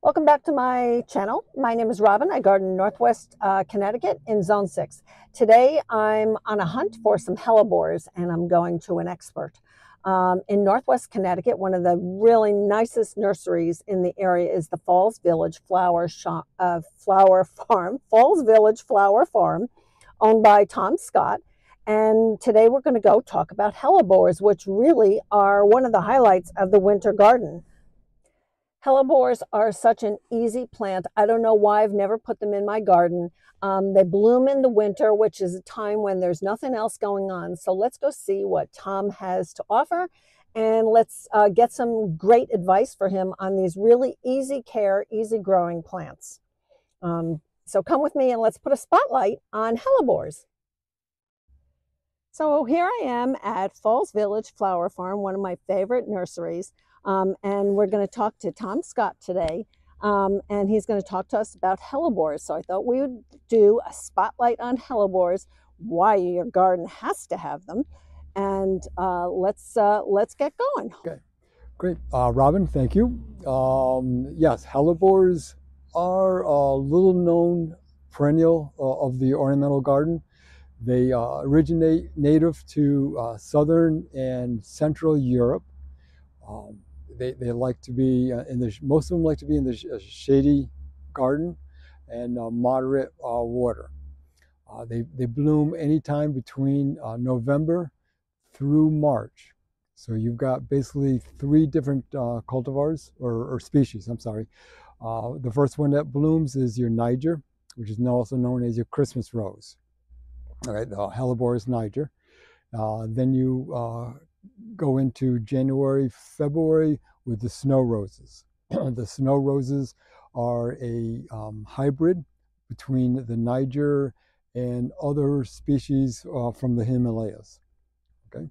Welcome back to my channel. My name is Robin. I garden Northwest uh, Connecticut in Zone 6. Today I'm on a hunt for some hellebores and I'm going to an expert. Um, in Northwest Connecticut, one of the really nicest nurseries in the area is the Falls Village Flower, Shop, uh, Flower Farm, Falls Village Flower Farm, owned by Tom Scott. And today we're going to go talk about hellebores, which really are one of the highlights of the winter garden. Hellebores are such an easy plant. I don't know why I've never put them in my garden. Um, they bloom in the winter, which is a time when there's nothing else going on. So let's go see what Tom has to offer and let's uh, get some great advice for him on these really easy care, easy growing plants. Um, so come with me and let's put a spotlight on hellebores. So here I am at Falls Village Flower Farm, one of my favorite nurseries. Um, and we're going to talk to Tom Scott today. Um, and he's going to talk to us about hellebores. So I thought we would do a spotlight on hellebores, why your garden has to have them, and uh, let's uh, let's get going. Okay, great, uh, Robin. Thank you. Um, yes, hellebores are a little known perennial uh, of the ornamental garden. They uh, originate native to uh, southern and central Europe. Um, they, they like to be uh, in the, most of them like to be in the uh, shady garden and uh, moderate uh, water. Uh, they, they bloom anytime between November through March. So you've got basically three different cultivars or, or, species, I'm sorry. the first one that blooms is your Niger, which is also known as your Christmas rose. All right, the Helleborus niger. then you go into January, February with the snow roses. the snow roses are a um, hybrid between the Niger and other species uh, from the Himalayas. Okay,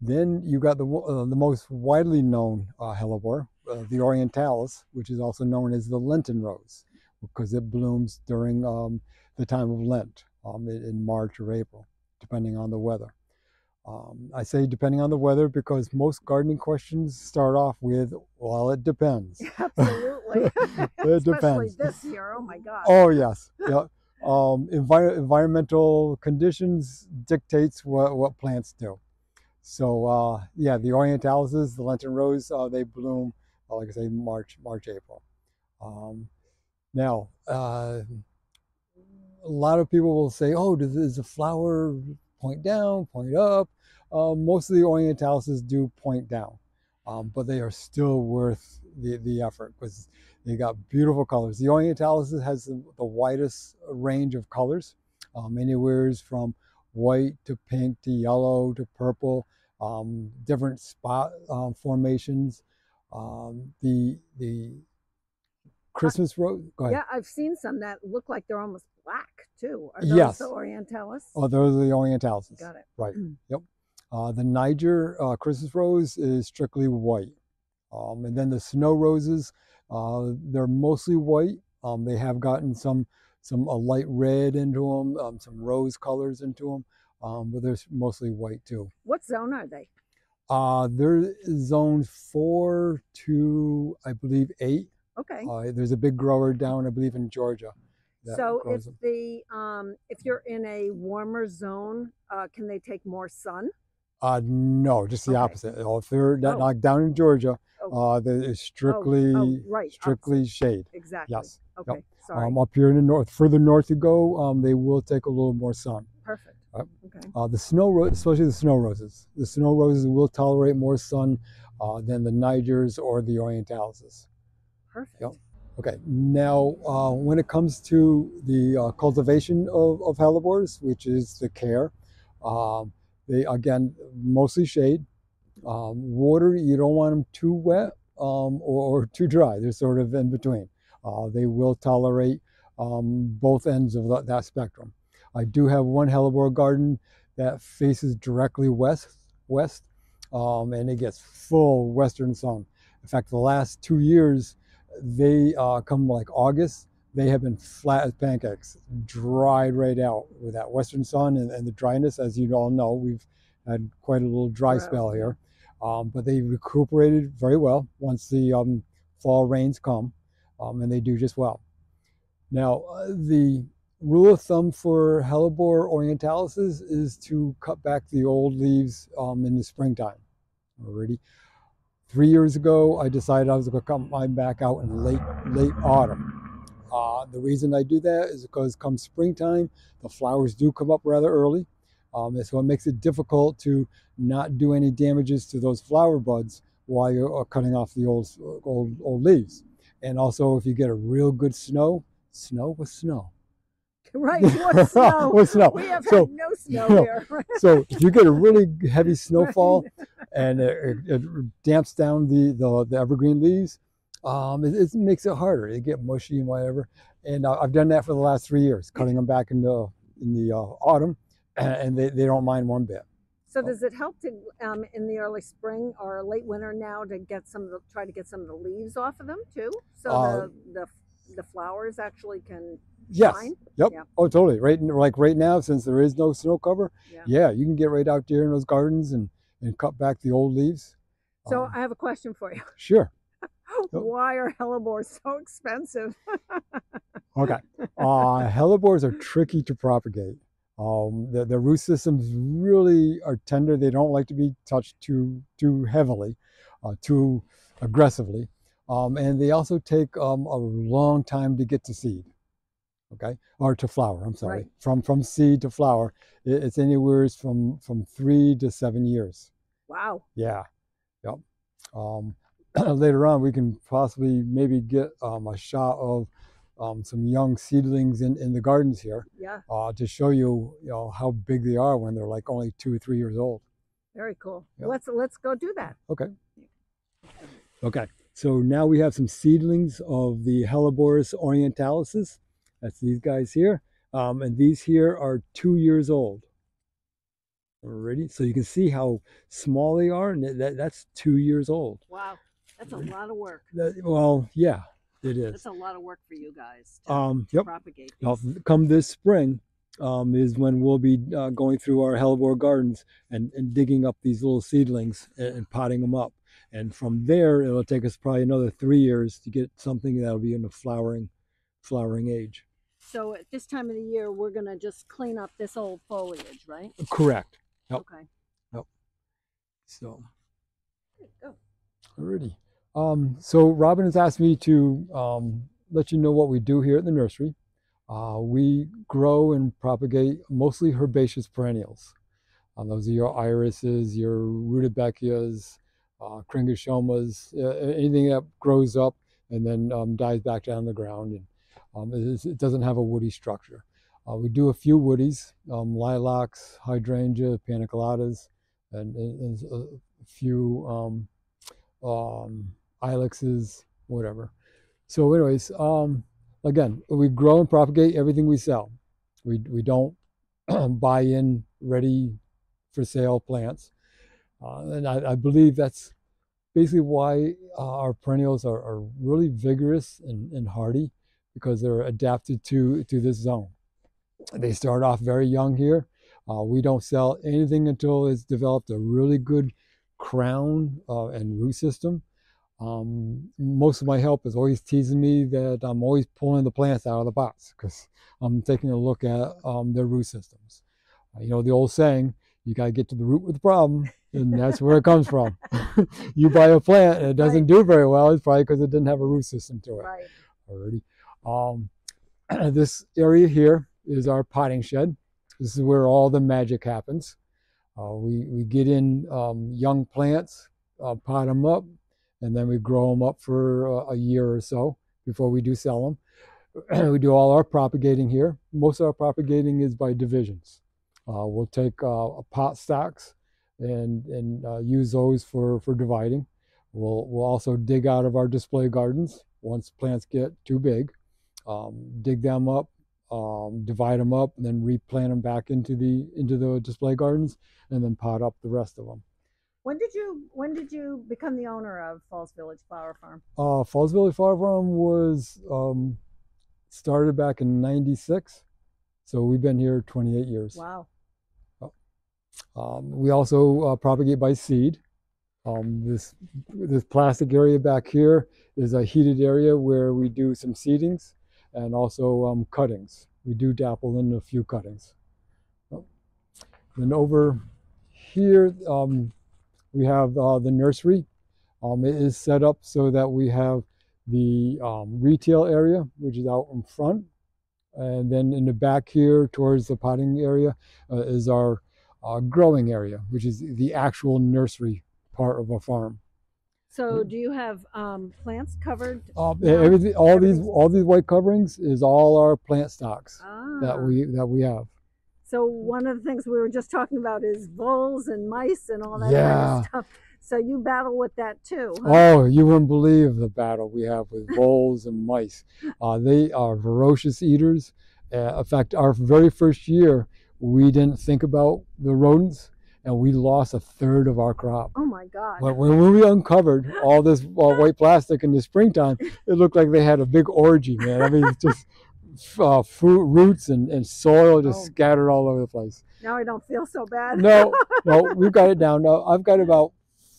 then you got the uh, the most widely known uh, hellebore, uh, the orientalis, which is also known as the Lenten rose, because it blooms during um, the time of Lent um, in March or April, depending on the weather. Um, I say depending on the weather because most gardening questions start off with, well, it depends. Absolutely. it Especially depends. this year, oh my God. Oh, yes. yeah. Um, envir environmental conditions dictates what, what plants do. So, uh, yeah, the orientalises, the Lenten rose, uh, they bloom, uh, like I say, March, March, April. Um, now, uh, a lot of people will say, oh, does, does the flower point down, point up. Um, most of the orientalises do point down, um, but they are still worth the, the effort because they got beautiful colors. The orientalises has the, the, widest range of colors, um, anywhere from white to pink to yellow to purple, um, different spot um, formations. Um, the the Christmas rose. Yeah, I've seen some that look like they're almost black too. Are those yes. the Orientalis? Oh, those are the Orientalis. Got it. Right. Mm. Yep. Uh, the Niger uh, Christmas rose is strictly white. Um, and then the snow roses, uh, they're mostly white. Um, they have gotten some some a light red into them, um, some rose colors into them, um, but they're mostly white too. What zone are they? Uh, they're zone four to I believe eight. Okay. Uh, there's a big grower down, I believe, in Georgia. So if them. the um, if you're in a warmer zone, uh, can they take more sun? Uh, no, just the okay. opposite. If they're oh. like down in Georgia, oh. uh, it's strictly oh. oh right. strictly shade. Exactly. Yes. Okay. Yep. Sorry. Um, up here in the north, further north you go, um, they will take a little more sun. Perfect. Okay. Uh, the snow, rose, especially the snow roses, the snow roses will tolerate more sun uh, than the Nigers or the Orientalises. Perfect. Yep. Okay, now uh, when it comes to the uh, cultivation of, of hellebores, which is the care, um, they again mostly shade. Um, water, you don't want them too wet um, or, or, too dry. They're sort of in between. Uh, they will tolerate um, both ends of that spectrum. I do have one hellebore garden that faces directly west, west, um, and it gets full western sun. In fact, the last two years, they uh, come like August, they have been flat as pancakes, dried right out with that western sun and, and the dryness. As you all know, we've had quite a little dry wow. spell here, um, but they recuperated very well once the um, fall rains come. um, and they do just well. Now, uh, the rule of thumb for Hellebore orientalis is to cut back the old leaves um, in the springtime. Already, three years ago, I decided I was going to mine back out in late late autumn. Uh, the reason I do that is because come springtime, the flowers do come up rather early, um, and so it makes it difficult to not do any damages to those flower buds while you're uh, cutting off the old old old leaves. And also, if you get a real good snow, snow with snow. Right, what snow? snow. We have So, had no snow you know, here. So if you get a really heavy snowfall and it, it, it damps down the, the, the evergreen leaves, um, it, it makes it harder. They get mushy and whatever. And uh, I've done that for the last three years, cutting them back in the in the uh, autumn, and they, they don't mind one bit. So does it help to um, in the early spring or late winter now to get some of the try to get some of the leaves off of them too, so Uh, the, the the flowers actually can Yes. shine? Yep. Yeah. Oh, totally. Right. Like right now, since there is no snow cover, Yeah. yeah, you can get right out there in those gardens and, and cut back the old leaves. So Um, I have a question for you. sure. Why are hellebores so expensive? Okay. Uh, hellebores are tricky to propagate. Um, the, the root systems really are tender. They don't like to be touched too too heavily, uh, too aggressively, um, and they also take um, a long time to get to seed. Okay, or to flower. I'm sorry. Right. From from seed to flower, it, it's anywhere from from three to seven years. Wow. Yeah. Yep. Um, later on, we can possibly maybe get um, a shot of um, some young seedlings in, in the gardens here Yeah. uh, to show you, you know, how big they are when they're like only two or three years old. Very cool. Yep. Let's let's go do that. Okay. Okay. So now we have some seedlings of the Helleborus orientalis. That's these guys here. Um, and these here are two years old. Already. So you can see how small they are. And that, that's two years old. Wow. That's a lot of work. That- well, yeah, it is. That's a lot of work for you guys to, Um, to yep. propagate Now, come this spring um, is when we'll be uh, going through our hellebore gardens and, and digging up these little seedlings and, and potting them up. And from there, it'll take us probably another three years to get something that'll be in the flowering, flowering age. So at this time of the year, we're gonna just clean up this old foliage, right? Correct. Yep. Okay. So, Go. alrighty. Um, so Robin has asked me to um, let you know what we do here at the nursery. Uh, we grow and propagate mostly herbaceous perennials. Um, those are your irises, your rudbeckias, uh, uh, anything that grows up and then um, dies back down the ground. And um, it, it doesn't have a woody structure. Uh, we do a few woodies, um, lilacs, hydrangea, paniculatas, and, and, a few um, um, ilexes, whatever. So, anyways, um, again, we grow and propagate everything we sell. We we don't buy in ready for sale plants, and I, I believe that's basically why uh, our perennials are, are really vigorous and, and hardy because they're adapted to to this zone. They start off very young here. Uh, we don't sell anything until it's developed a really good crown uh, and root system. Um, most of my help is always teasing me that I'm always pulling the plants out of the box because I'm taking a look at um, their root systems. Uh, you know the old saying, you got to get to the root with the problem, and that's where it comes from. you buy a plant and it doesn't do very well, it's probably because it didn't have a root system to it Right. already. Um, this area here is our potting shed. This is where all the magic happens. Uh, we, we get in um, young plants, uh, pot them up, and then we grow them up for uh, a year or so before we do sell them. we do all our propagating here. Most of our propagating is by divisions. Uh, we'll take uh, pot stocks and, and uh, use those for, for dividing. We'll, we'll also dig out of our display gardens once plants get too big, um, dig them up, um, divide them up, and then replant them back into the into the display gardens, and then pot up the rest of them. When did you when did you become the owner of Falls Village Flower Farm? Uh, Falls Village Flower Farm was um, started back in '96, so we've been here 28 years. Wow. Um, we also uh, propagate by seed. Um, this this plastic area back here is a heated area where we do some seedings and also um, cuttings. We do dapple in a few cuttings. Then over here, um, we have uh, the nursery. Um, it is set up so that we have the um, retail area, which is out in front. And then in the back here towards the potting area uh, is our uh, growing area, which is the actual nursery part of a farm. So do you have um, plants covered? Uh, everything, all these, all these white coverings is all our plant stocks that Ah. we that we have. So one of the things we were just talking about is voles and mice and all that kind Yeah. of stuff. So you battle with that too. huh? Oh, you wouldn't believe the battle we have with voles and mice. Uh, they are ferocious eaters. Uh, in fact, our very first year, we didn't think about the rodents, and we lost a third of our crop. Oh my God. When, when we uncovered all this uh, white plastic in the springtime, it looked like they had a big orgy, man. I mean, just uh, fruit, roots and, and soil just Oh. scattered all over the place. now I don't feel so bad. No, no, we've got it down. Now, I've got about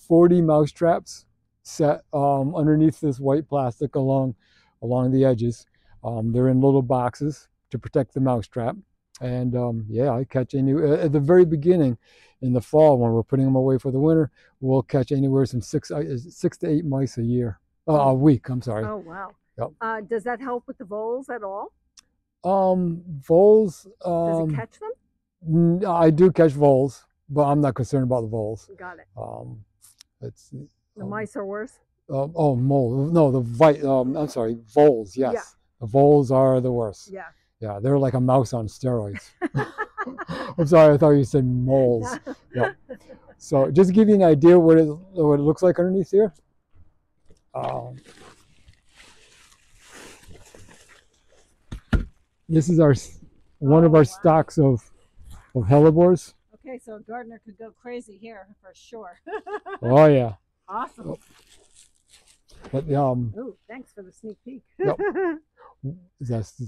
40 mouse traps set um, underneath this white plastic along along the edges. Um, they're in little boxes to protect the mouse trap. And um, yeah, I catch any uh, at the very beginning in the fall when we're putting them away for the winter. We'll catch anywhere from six uh, six to eight mice a year, uh, a week. I'm sorry. Oh wow. Yep. Uh, does that help with the voles at all? Um, voles. Does Um, it catch them? I do catch voles, but I'm not concerned about the voles. Got it. Um, it's The um, mice are worse. Um, oh, mole. No, the vi- um, I'm sorry, voles. Yes, Yeah. the voles are the worst. Yeah. Yeah, they're like a mouse on steroids. I'm sorry, I thought you said moles. Yep. So just to give you an idea what it what it looks like underneath here. Um, this is our one of Oh, our wow. stocks of of hellebores. okay, so a gardener could go crazy here for sure. Oh yeah, awesome. but um, Ooh, thanks for the sneak peek. Yep. That's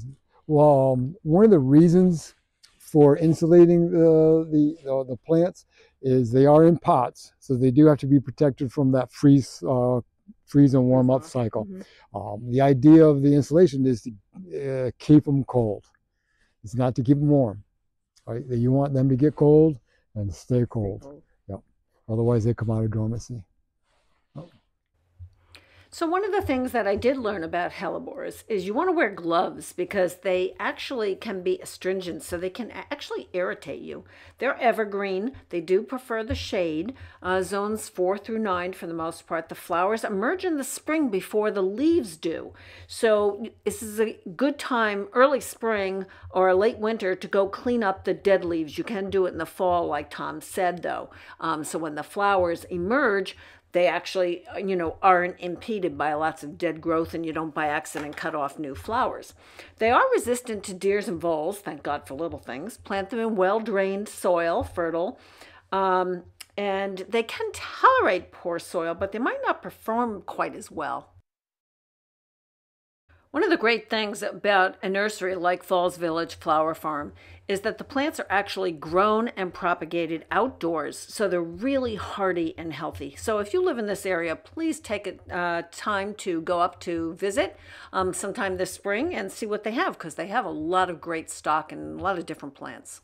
well, um, one of the reasons for insulating the, the the the plants is they are in pots, so they do have to be protected from that freeze uh, freeze and warm up cycle. Mhm. Um, the idea of the insulation is to uh, keep them cold. It's not to keep them warm. Right? You want them to get cold and stay Stay cold. cold. Otherwise, they come out of dormancy. So, one of the things that I did learn about hellebores is you want to wear gloves because they actually can be astringent, so they can actually irritate you. They're evergreen, they do prefer the shade, uh, zones four through nine for the most part. The flowers emerge in the spring before the leaves do. So, this is a good time, early spring or late winter, to go clean up the dead leaves. You can do it in the fall, like Tom said, though. Um, so, when the flowers emerge, they actually you know aren't impeded by lots of dead growth and you don't by accident cut off new flowers. They are resistant to deers and voles thank god for little things plant them in well drained soil fertile um, and they can tolerate poor soil but they might not perform quite as well one of the great things about a nursery like Falls Village Flower Farm is that the plants are actually grown and propagated outdoors, so they're really hardy and healthy. So if you live in this area, please take a uh, time to go up to visit um, sometime this spring and see what they have because they have a lot of great stock and a lot of different plants.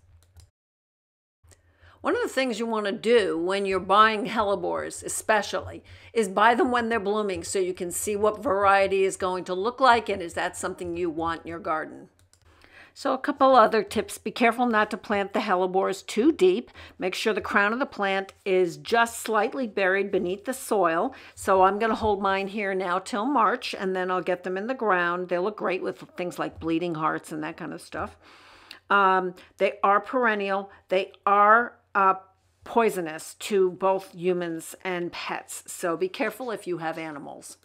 One of the things you want to do when you're buying hellebores, especially, is buy them when they're blooming so you can see what variety is going to look like and is that something you want in your garden. So, a couple other tips be careful not to plant the hellebores too deep. Make sure the crown of the plant is just slightly buried beneath the soil. So, I'm going to hold mine here now till March and then I'll get them in the ground. They look great with things like bleeding hearts and that kind of stuff. Um, they are perennial, they are uh, poisonous to both humans and pets. So, be careful if you have animals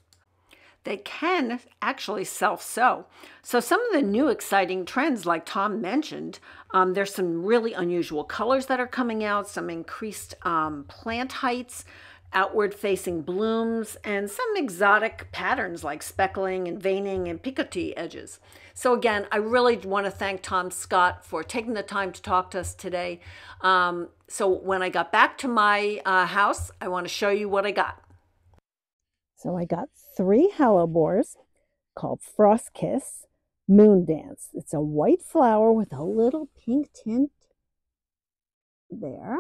they can actually self sow. So, some of the new exciting trends, like Tom mentioned, um, there's some really unusual colors that are coming out, some increased um, plant heights, outward facing blooms, and some exotic patterns like speckling and veining and picotee edges. So, again, I really want to thank Tom Scott for taking the time to talk to us today. Um, so, when I got back to my uh, house, I want to show you what I got. So, I got three hellebores called Frost Kiss Moondance. It's a white flower with a little pink tint there.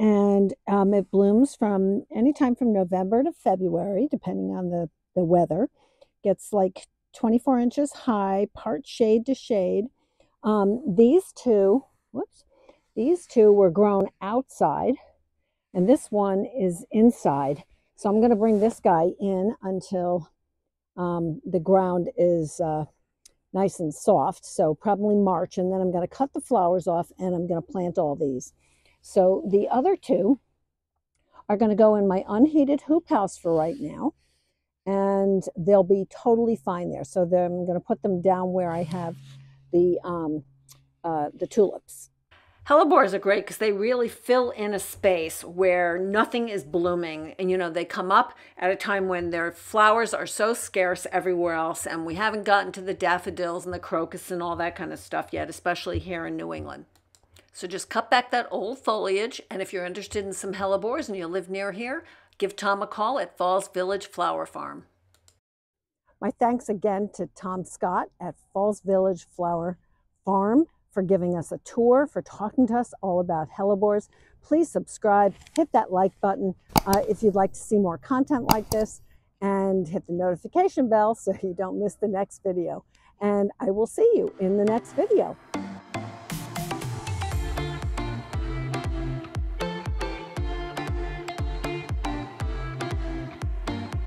And um, it blooms from anytime from November to February, depending on the, the weather. Gets like 24 inches high, part shade to shade. Um, these two, whoops, these two were grown outside, and this one is inside. So I'm going to bring this guy in until um, the ground is uh, nice and soft. So probably March, and then I'm going to cut the flowers off and I'm going to plant all these. So the other two are going to go in my unheated hoop house for right now. And they'll be totally fine there. So I'm going to put them down where I have the, um, uh, the tulips. Hellebores are great because they really fill in a space where nothing is blooming. And, you know, they come up at a time when their flowers are so scarce everywhere else. And we haven't gotten to the daffodils and the crocus and all that kind of stuff yet, especially here in New England. So just cut back that old foliage. And if you're interested in some hellebores and you live near here, give Tom a call at Falls Village Flower Farm. My thanks again to Tom Scott at Falls Village Flower Farm for giving us a tour, for talking to us all about hellebores. Please subscribe, hit that like button uh, if you'd like to see more content like this, and hit the notification bell so you don't miss the next video. And I will see you in the next video.